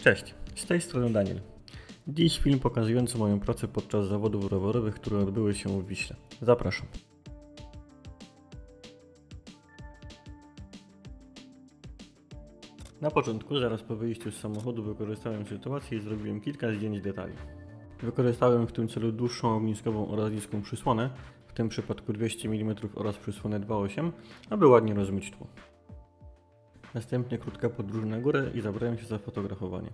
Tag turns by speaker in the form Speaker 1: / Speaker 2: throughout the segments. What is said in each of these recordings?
Speaker 1: Cześć, z tej strony Daniel. Dziś film pokazujący moją pracę podczas zawodów rowerowych, które odbyły się w Wiśle. Zapraszam. Na początku, zaraz po wyjściu z samochodu, wykorzystałem sytuację i zrobiłem kilka zdjęć detali. Wykorzystałem w tym celu dłuższą ogniskową oraz niską przysłonę, w tym przypadku 200 mm oraz przysłonę 2.8, aby ładnie rozmyć tło. Następnie krótka podróż na górę i zabrałem się za fotografowanie.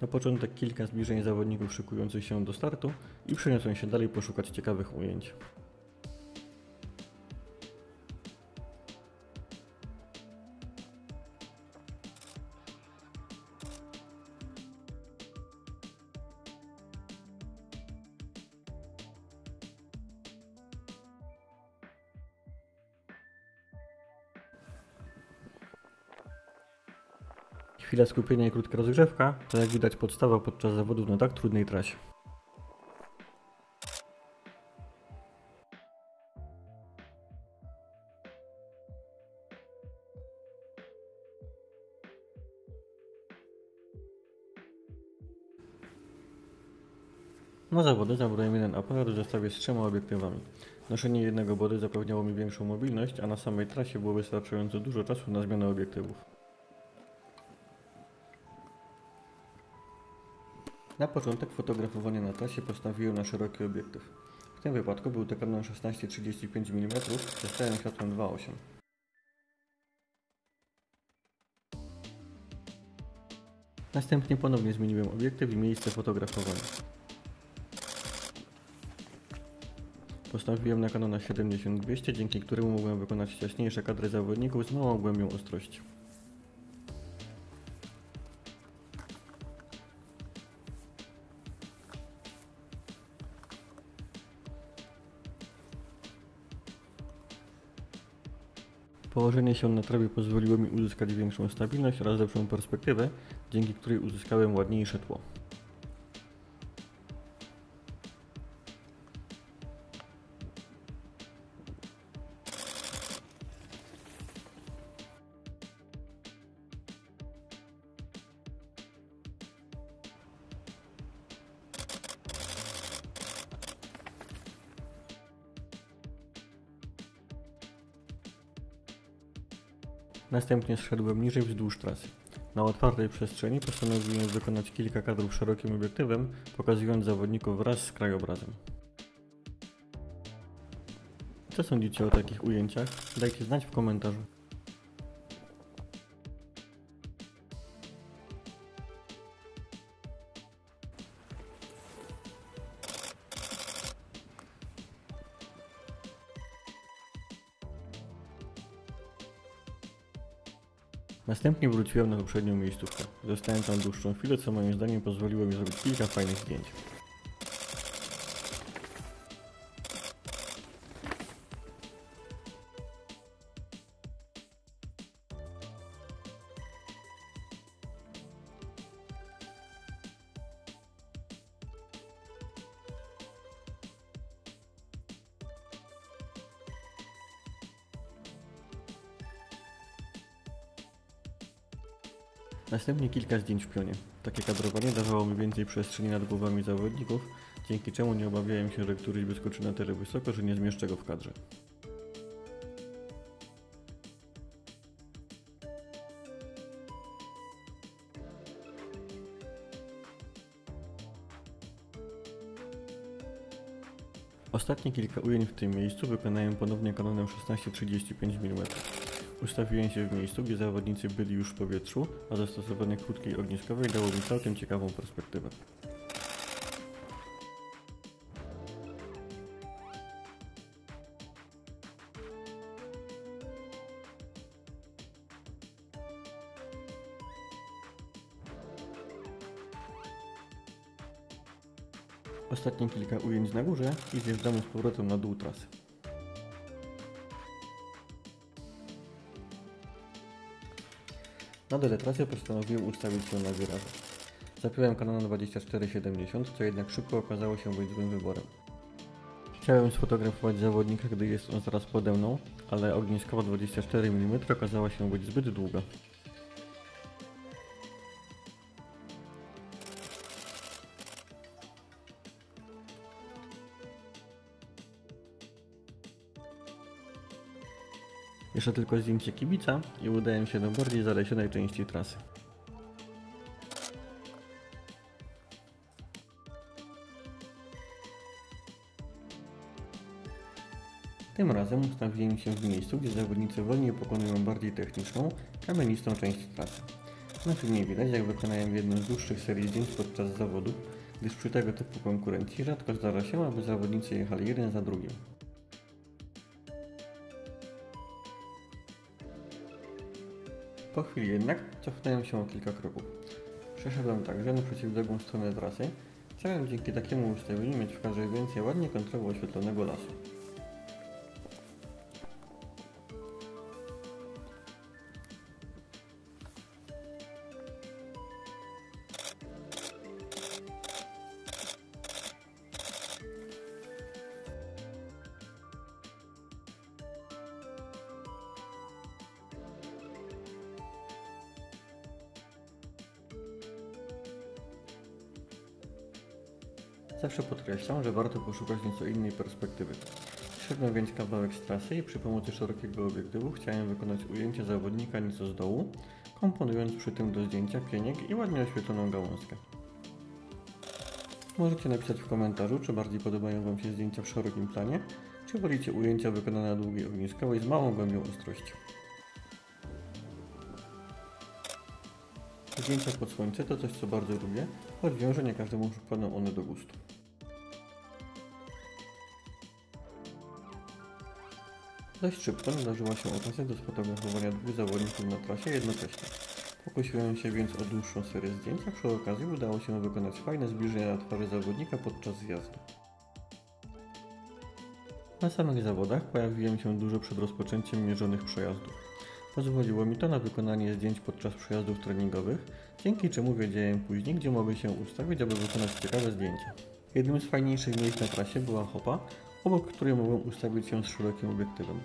Speaker 1: Na początek kilka zbliżeń zawodników szykujących się do startu i przeniosłem się dalej poszukać ciekawych ujęć. Chwila skupienia i krótka rozgrzewka to jak widać podstawa podczas zawodów na tak trudnej trasie. Na zawody zabrałem jeden aparat w zestawie z trzema obiektywami. Noszenie jednego body zapewniało mi większą mobilność, a na samej trasie było wystarczająco dużo czasu na zmianę obiektywów. Na początek fotografowania na trasie postawiłem na szeroki obiektyw. W tym wypadku był to Canon 16-35 mm ze stałym światłem 2.8. Następnie ponownie zmieniłem obiektyw i miejsce fotografowania. Postawiłem na Canona 70-200, dzięki któremu mogłem wykonać jaśniejsze kadry zawodników z małą głębią ostrości. Położenie się na trawie pozwoliło mi uzyskać większą stabilność oraz lepszą perspektywę, dzięki której uzyskałem ładniejsze tło. Następnie zszedłem niżej wzdłuż trasy. Na otwartej przestrzeni postanowiłem wykonać kilka kadrów szerokim obiektywem, pokazując zawodników wraz z krajobrazem. Co sądzicie o takich ujęciach? Dajcie znać w komentarzu. Następnie wróciłem na poprzednią miejscówkę. Zostałem tam dłuższą chwilę, co moim zdaniem pozwoliło mi zrobić kilka fajnych zdjęć. Następnie kilka zdjęć w pionie. Takie kadrowanie dawało mi więcej przestrzeni nad głowami zawodników, dzięki czemu nie obawiałem się, że któryś wyskoczy na tyle wysoko, że nie zmieszczę go w kadrze. Ostatnie kilka ujęć w tym miejscu wykonałem ponownie kanonem 16-35 mm. Ustawiłem się w miejscu, gdzie zawodnicy byli już w powietrzu, a zastosowanie krótkiej ogniskowej dało mi całkiem ciekawą perspektywę. Ostatnie kilka ujęć na górze i zjeżdżamy z powrotem na dół trasy. Na dole trasy postanowiłem ustawić się na wiraże. Zapiąłem Canona 2470, co jednak szybko okazało się być złym wyborem. Chciałem sfotografować zawodnika, gdy jest on zaraz pode mną, ale ogniskowa 24 mm okazała się być zbyt długa. Jeszcze tylko zdjęcie kibica i udałem się do bardziej zalesionej części trasy. Tym razem ustawiłem się w miejscu, gdzie zawodnicy wolniej pokonują bardziej techniczną, kamienistą część trasy. Na filmie widać, jak wykonałem jedną z dłuższych serii zdjęć podczas zawodów, gdyż przy tego typu konkurencji rzadko zdarza się, aby zawodnicy jechali jeden za drugim. Po chwili jednak cofnąłem się o kilka kroków. Przeszedłem także na przeciwległą stronę trasy, chciałem dzięki takiemu ustawieniu mieć w kadrze więcej ładnie kontrolą oświetlonego lasu. Zawsze podkreślam, że warto poszukać nieco innej perspektywy. Szedłem więc kawałek z trasy i przy pomocy szerokiego obiektywu chciałem wykonać ujęcie zawodnika nieco z dołu, komponując przy tym do zdjęcia pieniek i ładnie oświetloną gałązkę. Możecie napisać w komentarzu, czy bardziej podobają Wam się zdjęcia w szerokim planie, czy wolicie ujęcia wykonane na długiej ogniskowej z małą głębią ostrości. Zdjęcia pod słońce to coś, co bardzo lubię, choć wiem, że nie każdemu przypadną one do gustu. Dość szybko nadarzyła się okazja do sfotografowania dwóch zawodników na trasie jednocześnie. Pokusiłem się więc o dłuższą serię zdjęć, a przy okazji udało się wykonać fajne zbliżenia na twarzy zawodnika podczas zjazdu. Na samych zawodach pojawiłem się dużo przed rozpoczęciem mierzonych przejazdów. Pozwoliło mi to na wykonanie zdjęć podczas przejazdów treningowych, dzięki czemu wiedziałem później, gdzie mogę się ustawić, aby wykonać ciekawe zdjęcia. Jednym z fajniejszych miejsc na trasie była hopa, obok której mogłem ustawić się z szerokim obiektywem.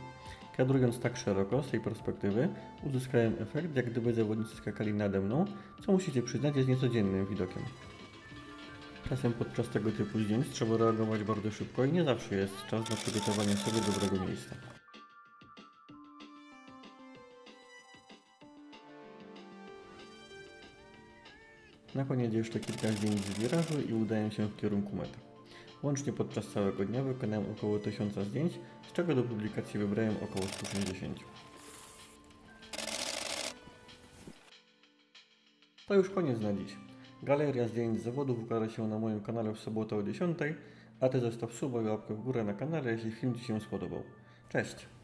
Speaker 1: Kadrując tak szeroko z tej perspektywy, uzyskałem efekt, jak gdyby zawodnicy skakali nade mną, co musicie przyznać jest niecodziennym widokiem. Czasem podczas tego typu zdjęć trzeba reagować bardzo szybko i nie zawsze jest czas na przygotowanie sobie dobrego miejsca. Na koniec jeszcze kilka zdjęć z wirażu i udaję się w kierunku mety. Łącznie podczas całego dnia wykonałem około 1000 zdjęć, z czego do publikacji wybrałem około 160. To już koniec na dziś. Galeria zdjęć z zawodów ukaże się na moim kanale w sobotę o 10, a Ty zostaw suba i łapkę w górę na kanale, jeśli film Ci się spodobał. Cześć!